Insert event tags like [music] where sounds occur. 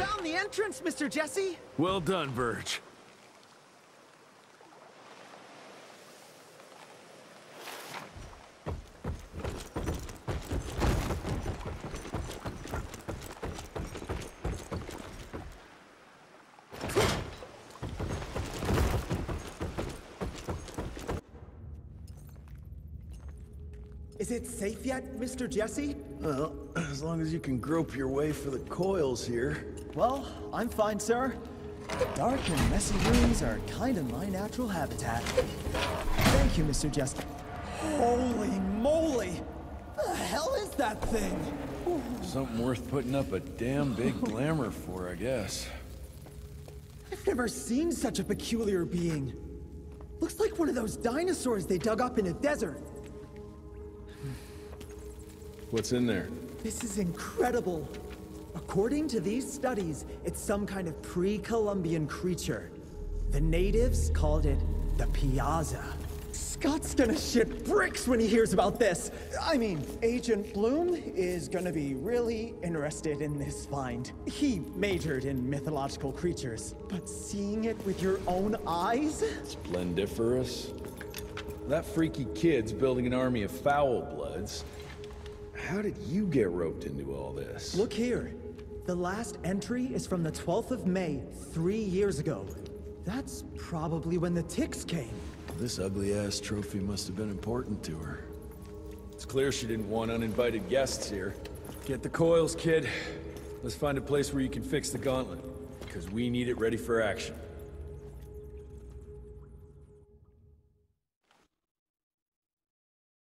Found the entrance, Mr. Jesse. Well done, Verge. Is it safe yet, Mr. Jesse? Well, [clears throat] as long as you can grope your way for the coils here. Well, I'm fine, sir. The dark and messy rooms are kind of my natural habitat. Thank you, Mr. Jesse. Holy moly! The hell is that thing? Something worth putting up a damn big [laughs] glamour for, I guess. I've never seen such a peculiar being. Looks like one of those dinosaurs they dug up in a desert. What's in there? This is incredible. According to these studies, it's some kind of pre-Columbian creature. The natives called it the Piasa. Scott's gonna shit bricks when he hears about this. I mean, Agent Bloom is gonna be really interested in this find. He majored in mythological creatures, but seeing it with your own eyes? Splendiferous? That freaky kid's building an army of foul bloods. How did you get roped into all this? Look here. The last entry is from the 12th of May, three years ago. That's probably when the ticks came. This ugly-ass trophy must have been important to her. It's clear she didn't want uninvited guests here. Get the coils, kid. Let's find a place where you can fix the gauntlet. Because we need it ready for action.